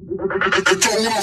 Esto es una